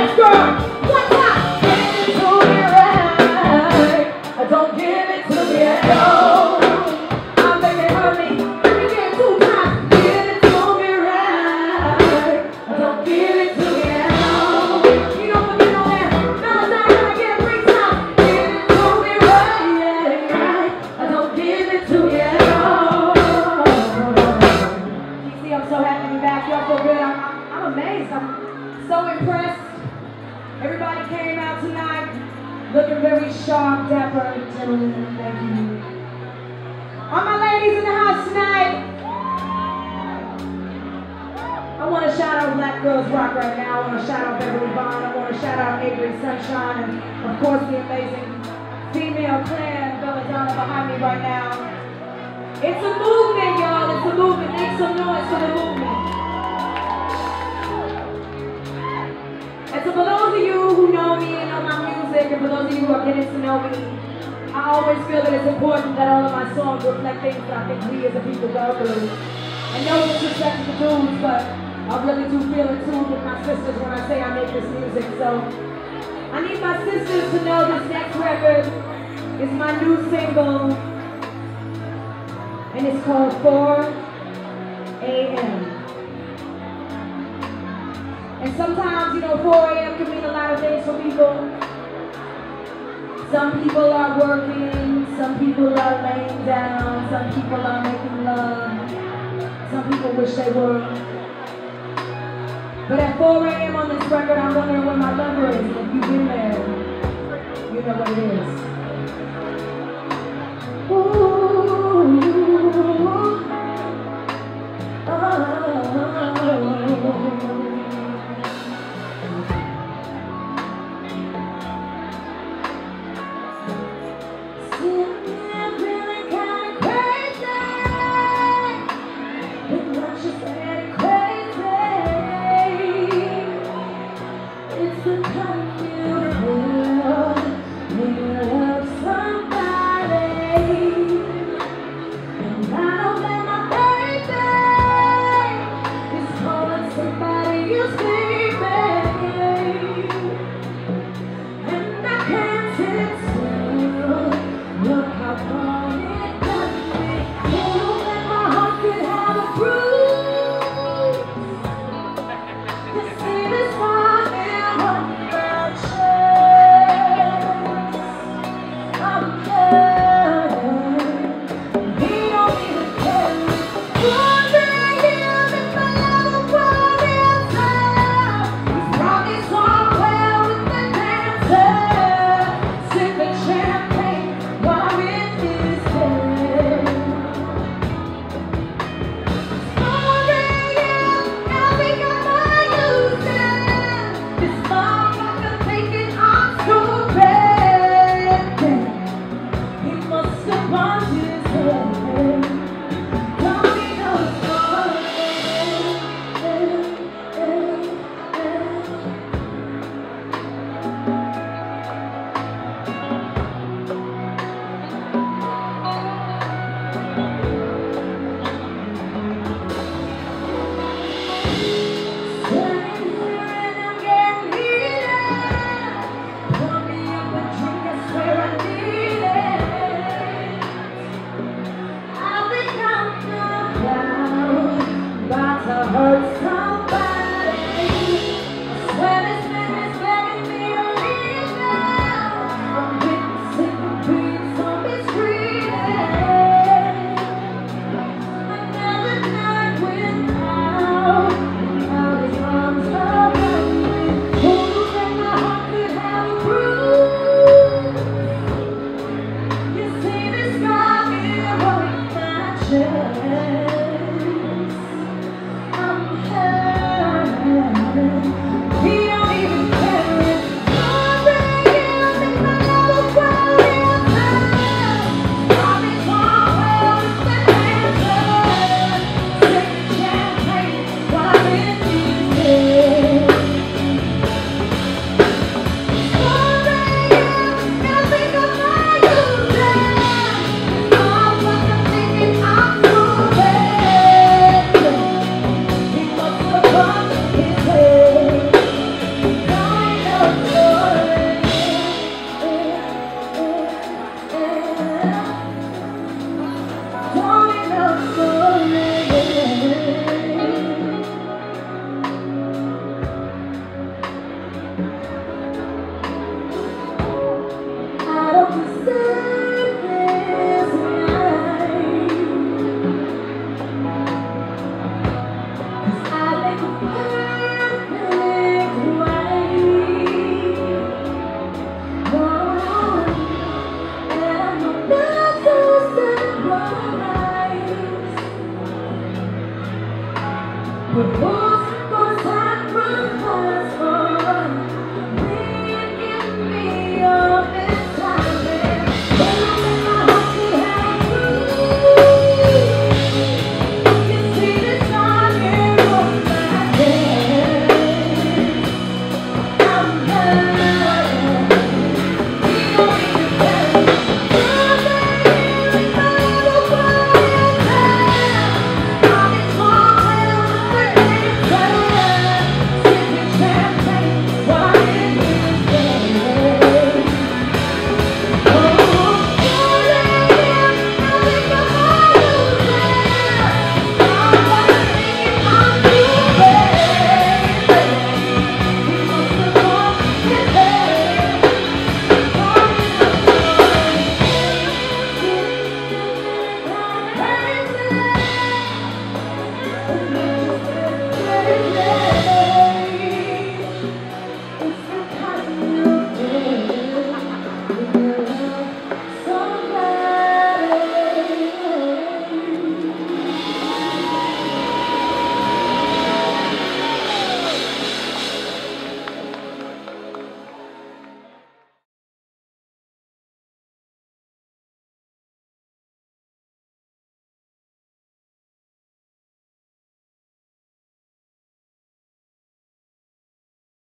Let's go! Black Girls Rock right now. I want to shout out Beverly Bond. I want to shout out Avery Sunshine. And of course, the amazing female Claire Be'la Dona behind me right now. It's a movement, y'all. It's a movement. Make some noise for the movement. And so for those of you who know me and know my music, and for those of you who are getting to know me, I always feel that it's important that all of my songs reflect things that I think we as a people go through. And no disrespect to the dudes, but I really do feel it too with my sisters when I say I make this music. So I need my sisters to know this next record is my new single, and it's called 4 a.m. And sometimes, you know, 4 a.m. can mean a lot of things for people. Some people are working, some people are laying down, some people are making love, some people wish they were. But at 4 a.m. on this record, I'm wondering where my lover is. And if you've been there, you know what it is. It's me.